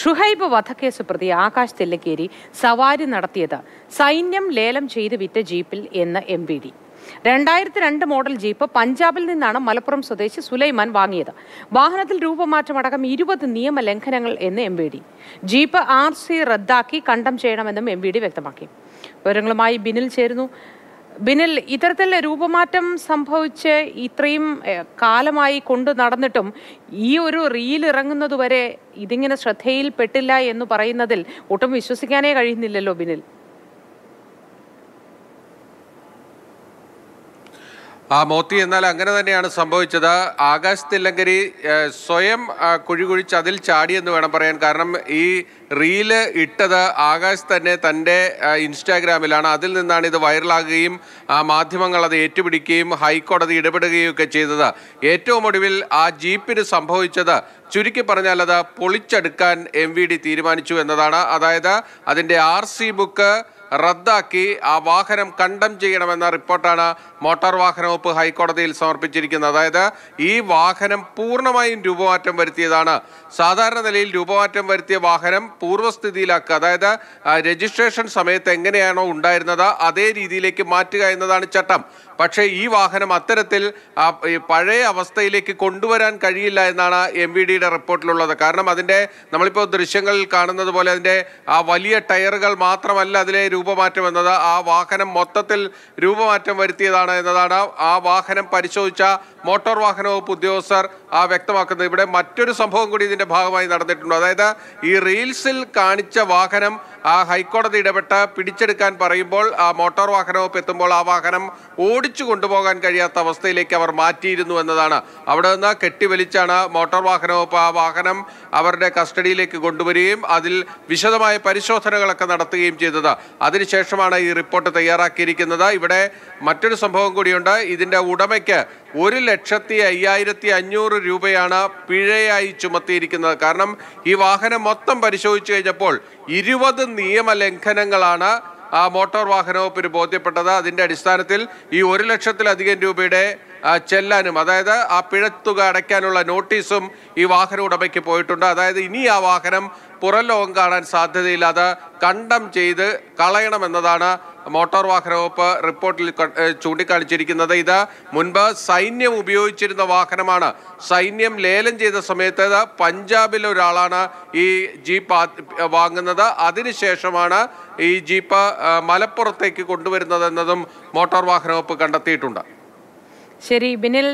ഷുഹൈബ് വധക്കേസ് പ്രതി ആകാശ് തെല്ലക്കേരി സവാരി നടത്തിയത് സൈന്യം ലേലം ചെയ്ത് വിറ്റ ജീപ്പിൽ എന്ന് എം വി ഡി. രണ്ടായിരത്തി രണ്ട് മോഡൽ ജീപ്പ് പഞ്ചാബിൽ നിന്നാണ് മലപ്പുറം സ്വദേശി സുലൈമാൻ വാങ്ങിയത്. വാഹനത്തിൽ രൂപമാറ്റമടക്കം ഇരുപത് നിയമ ലംഘനങ്ങൾ എന്ന് M V D. Jeep R C റദ്ദാക്കി കണ്ടം ചെയ്യണമെന്നും എം വി ഡി വ്യക്തമാക്കി. വിവരങ്ങളുമായി ബിനിൽ ചേരുന്നു. ബിനിൽ ഇത്തരത്തിൽ രൂപമാറ്റം സംഭവിച്ച് ഇത്രയും കാലമായി കൊണ്ടു നടന്നിട്ടും ഈ ഒരു റീൽ ഇറങ്ങുന്നതുവരെ ഇതിങ്ങനെ ശ്രദ്ധയിൽപ്പെട്ടില്ല എന്ന് പറയുന്നതിൽ ഒട്ടും വിശ്വസിക്കാനേ കഴിയുന്നില്ലല്ലോ ബിനിൽ. ആ മോത്തി എന്നാൽ അങ്ങനെ തന്നെയാണ് സംഭവിച്ചത്. ആകാശ് തില്ലങ്കരി സ്വയം കുഴി കുഴിച്ച് അതിൽ ചാടിയെന്ന് വേണം പറയാൻ. കാരണം ഈ റീൽ ഇട്ടത് ആകാശ് തന്നെ തന്റെ ഇൻസ്റ്റാഗ്രാമിലാണ്. അതിൽ നിന്നാണ് ഇത് വൈറലാകുകയും മാധ്യമങ്ങൾ അത് ഏറ്റുപിടിക്കുകയും ഹൈക്കോടതി ഇടപെടുകയും ഒക്കെ ചെയ്തത്. ഏറ്റവും ഒടുവിൽ ആ ജീപ്പിന് സംഭവിച്ചത് ചുരുക്കി പറഞ്ഞാൽ അത് പൊളിച്ചെടുക്കാൻ എം തീരുമാനിച്ചു എന്നതാണ്. അതായത് അതിന്റെ ആർ ബുക്ക് റദ്ദാക്കി ആ വാഹനം കണ്ടം ചെയ്യണമെന്ന റിപ്പോർട്ടാണ് മോട്ടോർ വാഹന വകുപ്പ് ഹൈക്കോടതിയിൽ സമർപ്പിച്ചിരിക്കുന്നത്. അതായത് ഈ വാഹനം പൂർണമായും രൂപമാറ്റം വരുത്തിയതാണ്. സാധാരണ നിലയിൽ രൂപമാറ്റം വരുത്തിയ വാഹനം പൂർവസ്ഥിതിയിലാക്കുക. അതായത് രജിസ്ട്രേഷൻ സമയത്ത് എങ്ങനെയാണോ ഉണ്ടായിരുന്നത് അതേ രീതിയിലേക്ക് മാറ്റുക എന്നതാണ് ചട്ടം. പക്ഷേ ഈ വാഹനം അത്തരത്തിൽ പഴയ അവസ്ഥയിലേക്ക് കൊണ്ടുവരാൻ കഴിയില്ല എന്നാണ് എം വി ഡിയുടെ റിപ്പോർട്ടിലുള്ളത്. കാരണം അതിന്റെ നമ്മളിപ്പോൾ ദൃശ്യങ്ങളിൽ കാണുന്നത് പോലെ അതിന്റെ ആ വലിയ ടയറുകൾ മാത്രമല്ല അതിലെ രൂപമാറ്റം എന്നത് ആ വാഹനം മൊത്തത്തിൽ രൂപമാറ്റം വരുത്തിയതാണ് എന്നതാണ് ആ വാഹനം പരിശോധിച്ച മോട്ടോർ വാഹന വകുപ്പ് ഉദ്യോഗസ്ഥർ ആ വ്യക്തമാക്കുന്നത്. ഇവിടെ മറ്റൊരു സംഭവം കൂടി ഇതിന്റെ ഭാഗമായി നടന്നിട്ടുണ്ട്. അതായത് ഈ റീൽസിൽ കാണിച്ച വാഹനം ആ ഹൈക്കോടതി ഇടപെട്ട് പിടിച്ചെടുക്കാൻ പറയുമ്പോൾ ആ മോട്ടോർ വാഹന വകുപ്പ് എത്തുമ്പോൾ ആ വാഹനം ഓടിച്ചു കൊണ്ടുപോകാൻ കഴിയാത്ത അവസ്ഥയിലേക്ക് അവർ മാറ്റിയിരുന്നു എന്നതാണ്. അവിടെ നിന്ന് കെട്ടിവലിച്ചാണ് മോട്ടോർ വാഹന വകുപ്പ് ആ വാഹനം അവരുടെ കസ്റ്റഡിയിലേക്ക് കൊണ്ടുവരികയും അതിൽ വിശദമായ പരിശോധനകളൊക്കെ നടത്തുകയും ചെയ്തത്. അതിനുശേഷമാണ് ഈ റിപ്പോർട്ട് തയ്യാറാക്കിയിരിക്കുന്നത്. ഇവിടെ മറ്റൊരു സംഭവം കൂടിയുണ്ട്. ഇതിന്റെ ഉടമയ്ക്ക് ഒരു ലക്ഷത്തി അയ്യായിരത്തി അഞ്ഞൂറ് രൂപയാണ് പിഴയായി ചുമത്തിയിരിക്കുന്നത്. കാരണം ഈ വാഹനം മൊത്തം പരിശോധിച്ചു കഴിഞ്ഞപ്പോൾ ഇരുപത് നിയമലംഘനങ്ങളാണ് മോട്ടോർ വാഹന വകുപ്പിന് ബോധ്യപ്പെട്ടത്. അതിന്റെ അടിസ്ഥാനത്തിൽ ഈ ഒരു ലക്ഷത്തിലധികം രൂപയുടെ ചെല്ലാനും അതായത് ആ പിഴത്തുക അടയ്ക്കാനുള്ള നോട്ടീസും ഈ വാഹന ഉടമയ്ക്ക് പോയിട്ടുണ്ട്. അതായത് ഇനി ആ വാഹനം പുറം ലോകം കാണാൻ സാധ്യതയില്ലാതെ കണ്ടം ചെയ്ത് കളയണമെന്നതാണ് മോട്ടോർ വാഹന വകുപ്പ് റിപ്പോർട്ടിൽ ചൂണ്ടിക്കാണിച്ചിരിക്കുന്നത് ഇത് മുൻപ് സൈന്യം ഉപയോഗിച്ചിരുന്ന വാഹനമാണ്. സൈന്യം ലേലം ചെയ്ത സമയത്ത് പഞ്ചാബിലെ ഒരാളാണ് ഈ ജീപ്പ് വാങ്ങുന്നത്. അതിനുശേഷമാണ് ഈ ജീപ്പ് മലപ്പുറത്തേക്ക് കൊണ്ടുവരുന്നത് എന്നതും മോട്ടോർ വാഹന വകുപ്പ് കണ്ടെത്തിയിട്ടുണ്ട്. ശരി ബിനിൽ